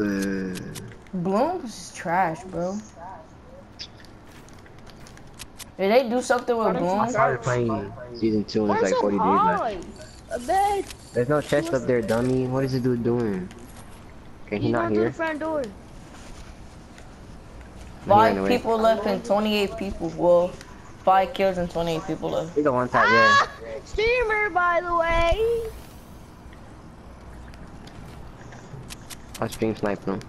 Uh, Bloom is trash, bro. Did they do something with Why don't Bloom? I started playing season two and it's like so 40 days left. high? A bed. There's no chest up there, dummy. What is the dude doing? Can he He's not going hear? the front door. He ran Five away. people left and 28 people. Well, five kills and 28 people left. He's the one tap, yeah. Ah! Streamer, by the way. I stream sniped him.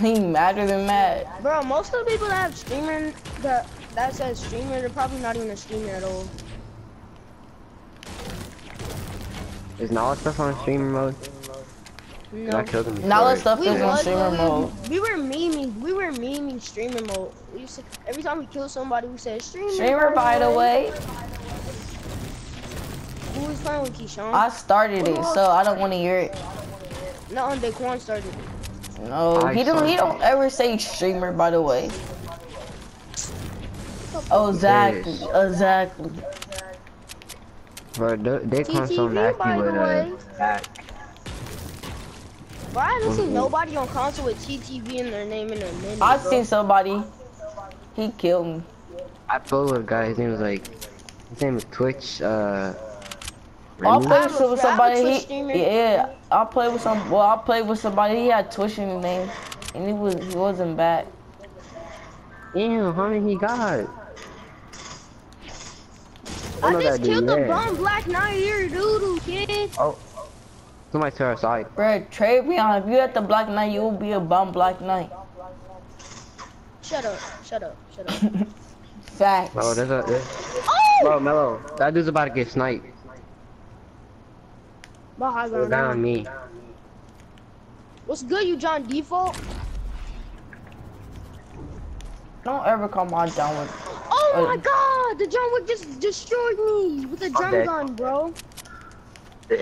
he madder than mad. Bro, most of the people that have streamer that that says streamer, they're probably not even a streamer at all. Is Nala stuff on streamer mode? No. I killed him. Now stuff We is on was, streamer we, mode. we were memeing, we were memeing streamer mode. We used to, every time we kill somebody, we said streamer. Streamer, by the way, Who was playing with Keyshawn? I started it, so I don't want to hear it. No, on Daquan started. No, I he don't. He don't ever say streamer. By the way. Oh, exactly, exactly. Bro, they, they come so nasty by the with way. uh, back. Bro, I haven't seen Mhm. nobody on console with TTV in their name in a minute. I bro. seen somebody. He killed me. I played with a guy, his name was like, his name was Twitch, uh, I'll Remy? play with have a- I have a somebody. He, yeah, I'll play with some. Well, I'll play with somebody. He had Twitch in his name, and he was he wasn't bad. Damn, how many he got? I know just that dude, killed the yeah. bum black knight here, doodoo, kid. Oh, somebody to our side. Bro, Travion, if you at the Black Knight, you will be a bomb Black Knight. Shut up, shut up, shut up. Facts. Bro, there's a, there's, oh! bro, Mello, that dude's about to get sniped. Bro, high ground down down. me. What's good, you John Default? Don't ever come on down with. Oh Uh, my god, the John Wick just destroyed me with a drum gun, bro. Bro,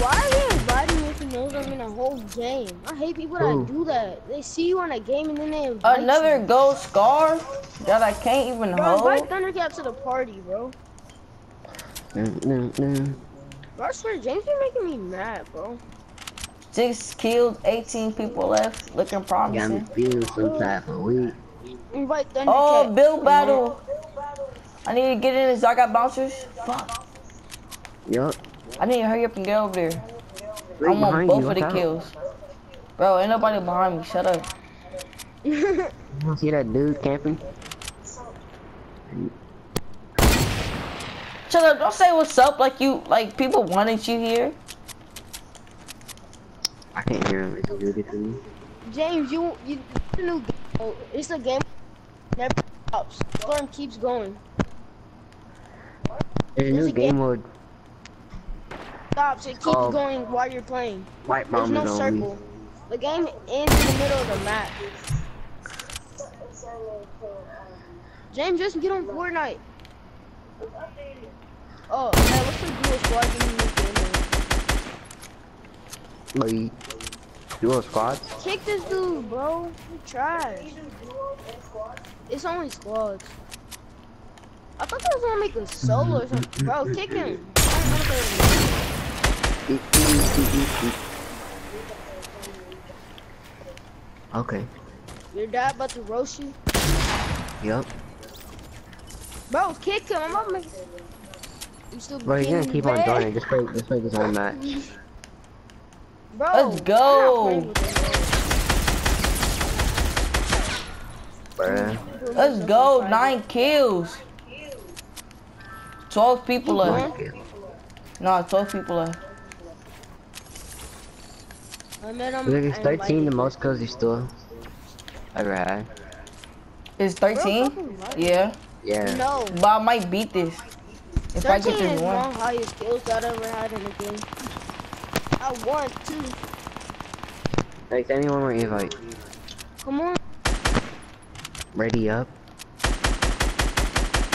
why are you inviting me if you knows I'm in a whole game? I hate people Who? that do that. They see you on a game and then they invite Another you. gold scar that I can't even Bro, invite hold. Thundercat to the party, bro. Mm, mm, mm. Bro, I swear, James be making me mad, bro. Six kills, 18 people left. Looking promising. Got me promising. feeling some type of weak. Invite Thundercat. Oh, build battle. I need to get in this. I got bouncers. Fuck. Yup. I need to hurry up and get over there. Right I want behind both you, of the out. kills. Bro, ain't nobody behind me. Shut up. See that dude camping? Shut up. Don't say what's up like you, like people wanted you here. I can't hear him. It's a dude to me. James, you you the new game. It's a game never stops. Storm keeps going. There's a new game game- mode. Stops. It keeps Oh. going while you're playing. White There's no only. circle. The game ends in the middle of the map. James, just get on Fortnite. Oh, man, what's the dual squad in this game? Like, duo squads? Kick this dude, bro. You trash. It's only squads. I thought they was gonna make a solo or something. Bro, kick him. Okay. Your dad about to roast you. Yup. Bro, kick him. I'm about to make. You still Bro, he's gonna getting keep on bad? joining. Just play, just play this one match. Bro, Let's go. playing with him, Bruh. bro. Let's go. Nine kills. 12 people Keep left. No, 12 people left. I met him. Look, it's 13 the most kills he still ever had. It's 13? Yeah. Yeah. No. But I might beat this. If I 13 get is this one one. highest kills that I ever had in a game. I won too. Like, anyone want to invite? Come on. Ready up?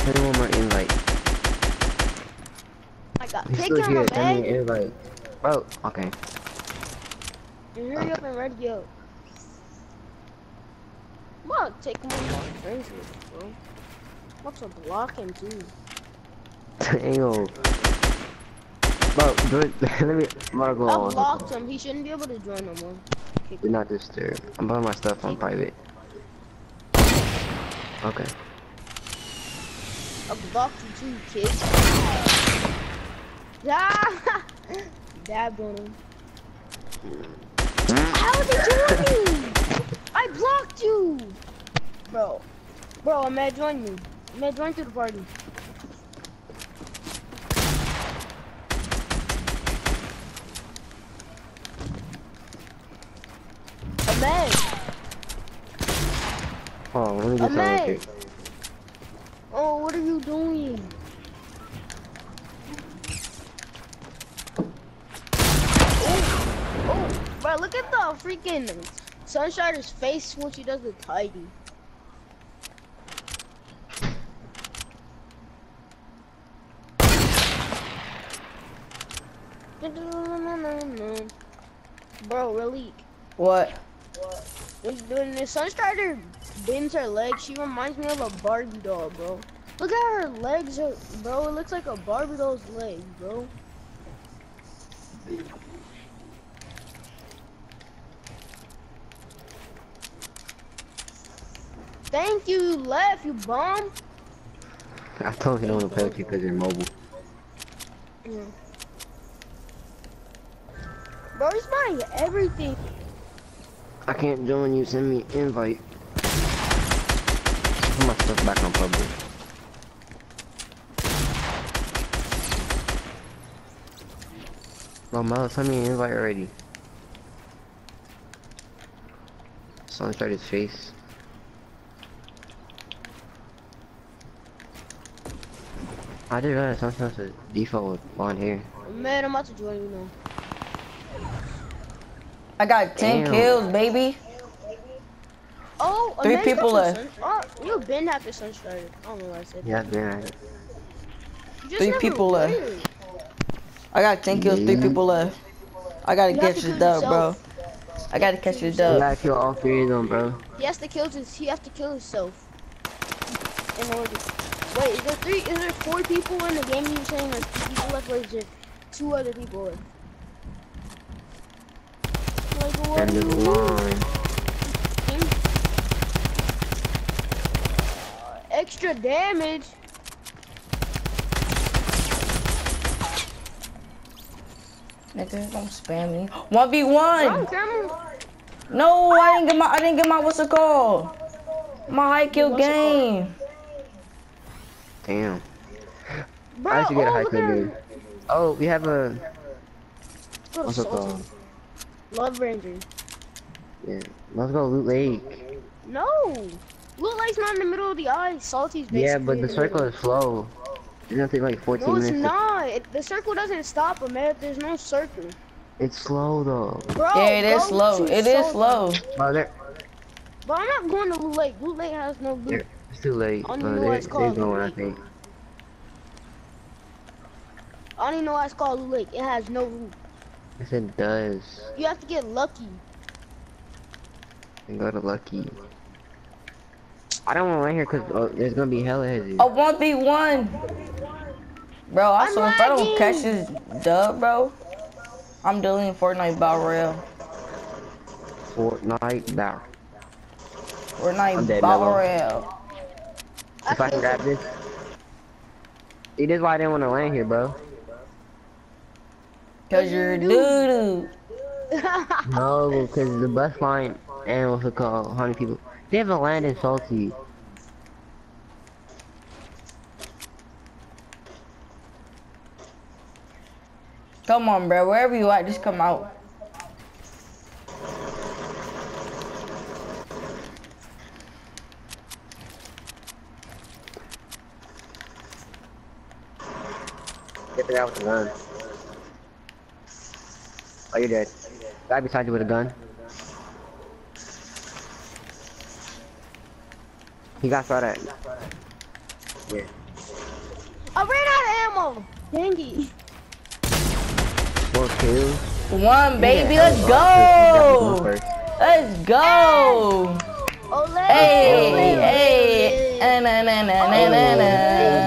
Anyone want to invite? I got He's pick still him here. up, Send me an invite. Bro, oh, okay. And hurry up and ready up. I'm gonna take him on my friends with bro. About to block him too. Damn. Bro, do it. let me. Go I blocked him. He shouldn't be able to join no more. Kick Do not disturb. I'm putting my stuff on private. Okay. I blocked you too, kid. Ah! Dabbed on him. How did you join me? I blocked you! Bro. Bro, I'm at join me. I'm at to the party. Ahmed! Oh, let me get some Ahmed! here. Oh, what are you doing? Oh, oh, bro, look at the freaking Sunshiner's face when she does the tidy. Bro, Relique. What? When, when the Sunstrider bends her legs, she reminds me of a Barbie doll, bro. Look at her legs, bro. It looks like a Barbie doll's legs, bro. Thank you, you left, you bum. I told you don't want to play with you because you're mobile. Yeah. Bro, he's buying everything. I can't join you. Send me invite. Put my stuff back on public. Bro, Mel, send me an invite already. Sunshine his face. I did realize Sunshine's a default with blonde hair. Man, I'm about to join you now. I got 10 Damn. kills, baby. Oh, Three Ahmed's people left. Oh, you've been after Sunstrider. I don't know why I said Yeah, that. man. You just Three never people left. I got 10 kills, three people left. I gotta You have catch to this kill dub, bro. I gotta catch this You dub. gotta kill all three of them, bro. He has to kill his. He has to kill himself. In order. Wait, is there three? Is there four people in the game? You were saying there's two people left, or is there two other people left? Like what? End do of the mean? line. Extra damage. Nigga, don't spam me. 1v1! No, I didn't get my, I didn't get my, what's it called? My high kill What's game. Damn. Bro, I should get a high kill game. Oh, we have a what's it called? Love Ranger. Yeah. Let's go Loot Lake. No. Loot Lake's not in the middle of the ice. Salty's basically Yeah, but in the middle. circle is slow. It's gonna take like 14 minutes. No, it's minutes. to- not. It, the circle doesn't stop, man. There's no circle. It's slow though. Bro, Yeah, it is go slow. to It is Salty. slow. Bro, there. But I'm not going to Loot Lake. Loot Lake has no loot. there- It's too late. I don't Bro, know there, it's there's called, no one, I think. I don't even know why it's called Loot Lake. It has no loot. Yes, it does. You have to get lucky. And go to Lucky. I don't want to land here because uh, there's gonna be hella heads. A 1v1. Bro, I I'm swear if I don't catch this dub, bro, I'm deleting Fortnite Battle Royale. Fortnite battle. I'm Fortnite dead, Battle Mello. Royale. If I can grab this. See, this is why I didn't want to land here, bro. Cause you're Dude. doo doo. No, because the bus line and what's it called, hundred people. They have a land in Salty. Come on, bro. Wherever you at, just come out. Get the guy with the gun. Oh, you're dead. Guy beside you with a gun. He got shot at. Yeah. I ran out of ammo. Dang it. Four kills. One, baby. Yeah, Let's oh, go. Let's go. Ole. Hey, hey. Na, na, na, na, na, na, na.